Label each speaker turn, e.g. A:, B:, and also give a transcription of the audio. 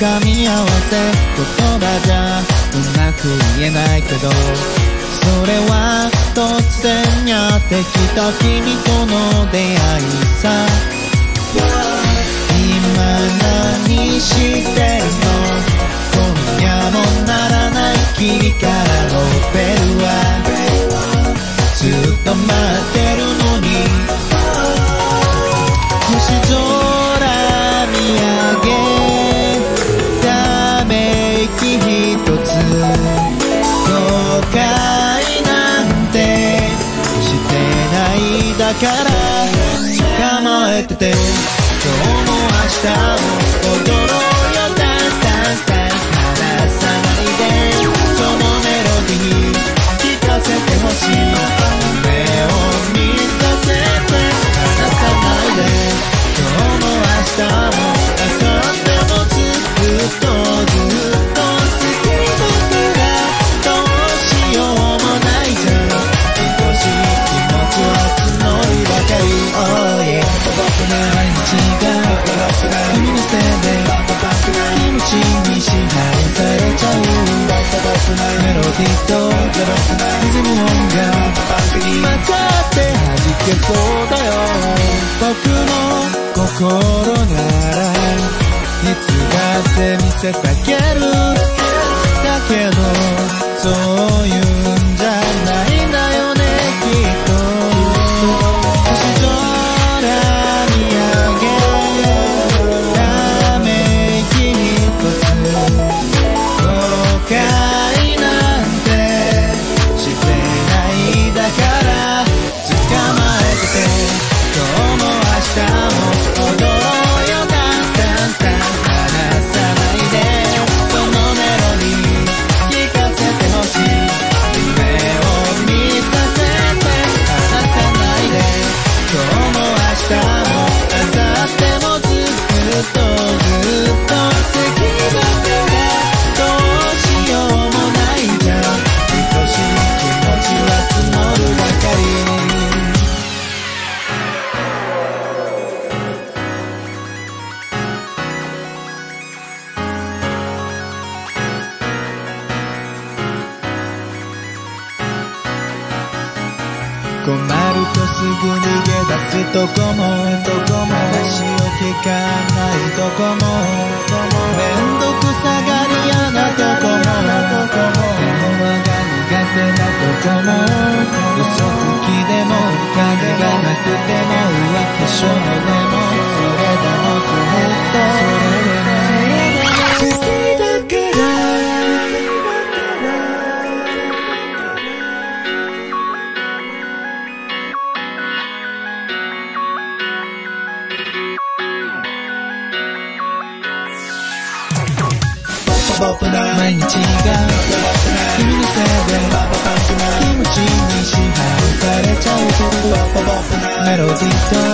A: 噛み合わせ言葉じゃうまく言えないけどそれは突然やってきた君との出会いさから捕まえてて今日も明日もちに支配されちゃうメロディーとリズム音が混ざって弾けそうだよ。僕の心ならいつだって見せてあげる。だけど困るとすぐ逃げ出すとこもどこも話を聞かないとこも面倒くさがボプラ毎日が君のせいで気持ちに支配されちゃうメロディーと